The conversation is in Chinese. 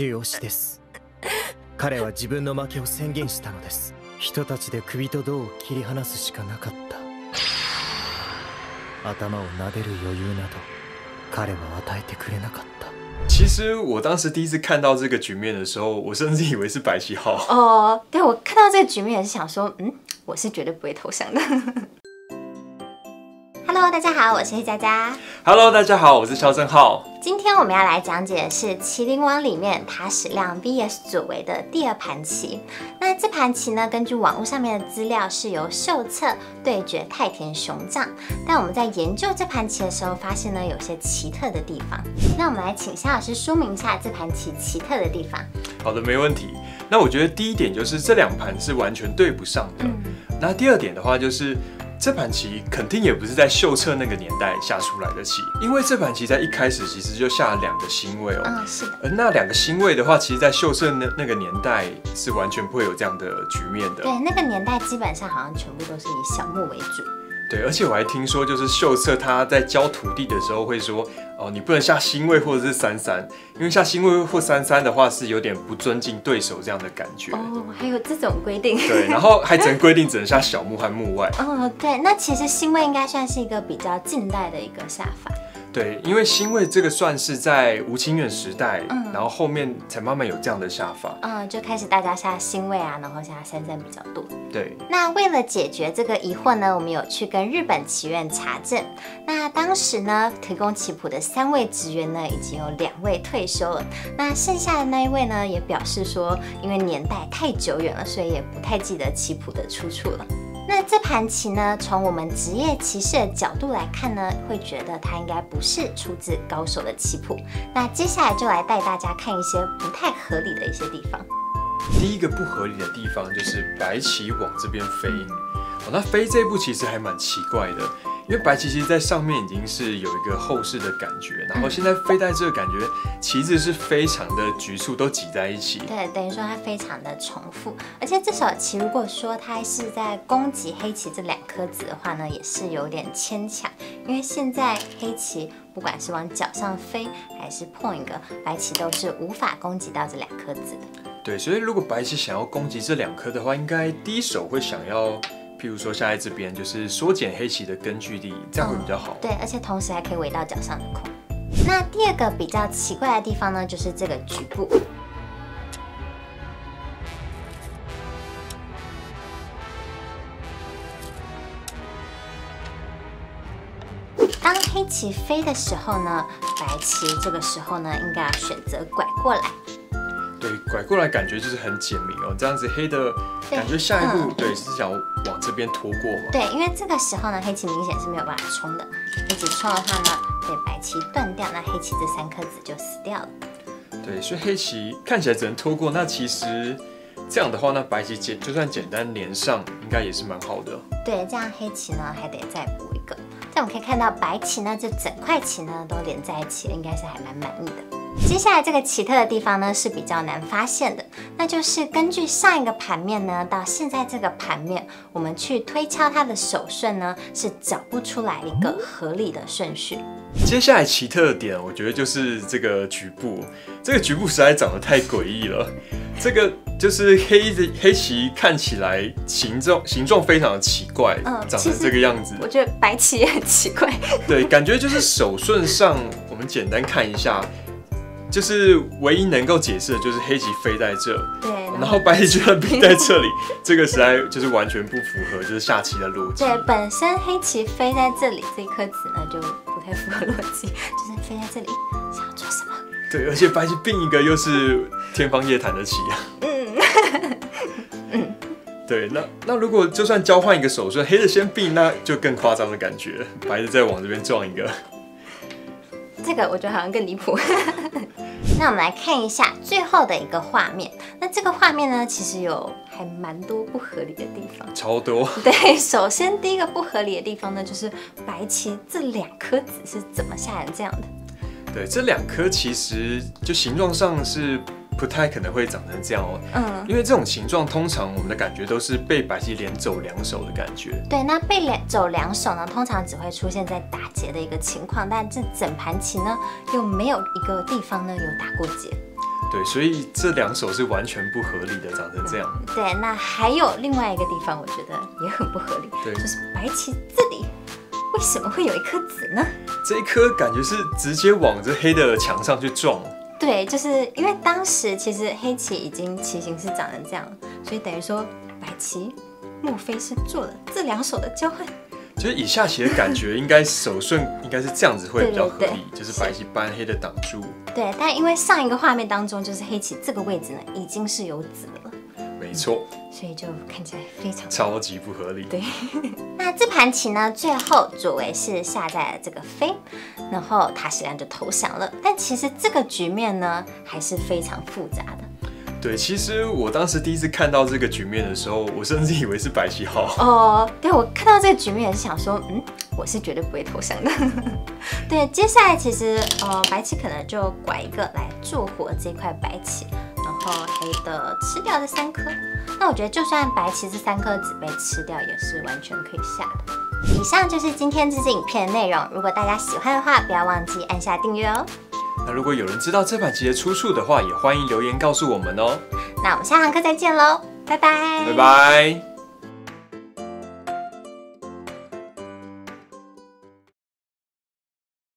周推しです彼は自分の負けを宣言したのです人たちで首と胴を切り離すしかなかった頭を撫でる余裕など彼は与えてくれなかった其实我当时第一次看到这个局面的时候，我甚至以为是白棋号。哦，对我看到这个局面也是想说，嗯，我是绝对不会投降的。Hello，大家好，我是黑佳佳。Hello，大家好，我是肖正浩。今天我们要来讲解的是《麒麟王》里面塔矢亮 VS 佐为的第二盘棋。那这盘棋呢，根据网络上面的资料是由秀策对决太田雄藏。但我们在研究这盘棋的时候，发现呢有些奇特的地方。那我们来请肖老师说明一下这盘棋奇特的地方。好的，没问题。那我觉得第一点就是这两盘是完全对不上的。那第二点的话就是。这盘棋肯定也不是在秀策那个年代下出来的棋，因为这盘棋在一开始其实就下了两个星位哦。嗯，是的。而那两个星位的话，其实在秀策那那个年代是完全不会有这样的局面的。对，那个年代基本上好像全部都是以小目为主。对，而且我还听说，就是秀策他在教徒弟的时候会说，哦，你不能下星位或者是三三，因为下星位或三三的话是有点不尊敬对手这样的感觉。哦，还有这种规定。对，然后还只能规定只能下小目和目外。哦，对，那其实星位应该算是一个比较近代的一个下法。对，因为星位这个算是在吴清远时代，嗯，然后后面才慢慢有这样的下法，嗯，就开始大家下星位啊，然后下三三比较多。对，那为了解决这个疑惑呢，我们有去跟日本棋院查证。那当时呢，提供棋谱的三位职员呢，已经有两位退休了，那剩下的那一位呢，也表示说，因为年代太久远了，所以也不太记得棋谱的出处了。那这盘棋呢，从我们职业棋士的角度来看呢，会觉得它应该不是出自高手的棋谱。那接下来就来带大家看一些不太合理的一些地方。第一个不合理的地方就是白棋往这边飞，哦，那飞这步其实还蛮奇怪的，因为白棋其实在上面已经是有一个后势的感觉，然后现在飞在这个感觉，棋子是非常的局促，都挤在一起。对，等于说它非常的重复，而且这手棋如果说它是在攻击黑棋这两颗子的话呢，也是有点牵强，因为现在黑棋不管是往角上飞，还是碰一个白棋，都是无法攻击到这两颗子的。对，所以如果白棋想要攻击这两颗的话，应该第一手会想要，譬如说下在这边，就是缩减黑棋的根据地，这样会比较好。嗯、对，而且同时还可以围到脚上的空。那第二个比较奇怪的地方呢，就是这个局部。当黑棋飞的时候呢，白棋这个时候呢，应该要选择拐过来。对，拐过来感觉就是很简明哦，这样子黑的感觉下一步对,、是想往这边拖过嘛？对，因为这个时候呢，黑棋明显是没有办法冲的，一直冲的话呢，被白棋断掉，那黑棋这三颗子就死掉了。对，所以黑棋看起来只能拖过，那其实这样的话，那白棋简就算简单连上，应该也是蛮好的。对，这样黑棋呢还得再补一个。这我们可以看到白棋呢，这整块棋呢都连在一起，应该是还蛮满意的。接下来这个奇特的地方呢是比较难发现的，那就是根据上一个盘面呢到现在这个盘面，我们去推敲它的手顺呢是找不出来一个合理的顺序。接下来奇特的点，我觉得就是这个局部，这个局部实在长得太诡异了。这个就是黑的黑棋看起来形状形状非常的奇怪，嗯，长成这个样子。我觉得白棋也很奇怪。对，感觉就是手顺上，我们简单看一下。就是唯一能够解释的就是黑棋飞在这，对，然后白棋居然飞在这里，这个实在就是完全不符合就是下棋的逻辑。对，本身黑棋飞在这里这一颗子呢就不太符合逻辑，就是飞在这里想要做什么？对，而且白棋并一个又是天方夜谭的棋啊。嗯嗯，对，那那如果就算交换一个手顺，黑的先并，那就更夸张的感觉，白的再往这边撞一个。这个我觉得好像更离谱。那我们来看一下最后的一个画面。那这个画面呢，其实有还蛮多不合理的地方，超多。对，首先第一个不合理的地方呢，就是白棋这两颗子是怎么下成这样的？对，这两颗其实就形状上是不太可能会长成这样哦。嗯，因为这种形状通常我们的感觉都是被白棋连走两手的感觉。对，那被连走两手呢，通常只会出现在打劫的一个情况，但这整盘棋呢又没有一个地方呢有打过劫。对，所以这两手是完全不合理的，长成这样。对，那还有另外一个地方，我觉得也很不合理，对就是白棋这里为什么会有一颗子呢？这一颗感觉是直接往这黑的墙上去撞。对，就是因为当时其实黑棋已经棋形是长成这样，所以等于说白棋莫非是做了这两手的交换？就是以下棋的感觉，应该手顺应该是这样子会比较合理，就是白棋搬黑的挡住。对，但因为上一个画面当中就是黑棋这个位置呢已经是有子了，没错，所以就看起来非常超级不合理。对。那这盘棋呢，最后主为是下在了这个飞，然后塔西兰就投降了。但其实这个局面呢，还是非常复杂的。对，其实我当时第一次看到这个局面的时候，我甚至以为是白棋好。哦，对我看到这个局面也是想说，嗯，我是绝对不会投降的。对，接下来其实呃，白棋可能就拐一个来做活这块白棋，然后黑的吃掉这三颗。那我觉得就算白棋这三颗子被吃掉，也是完全可以下的。以上就是今天这支影片的内容。如果大家喜欢的话，不要忘记按下订阅哦。那如果有人知道这盘棋的出处的话，也欢迎留言告诉我们哦。那我们下堂课再见喽，拜拜，拜拜。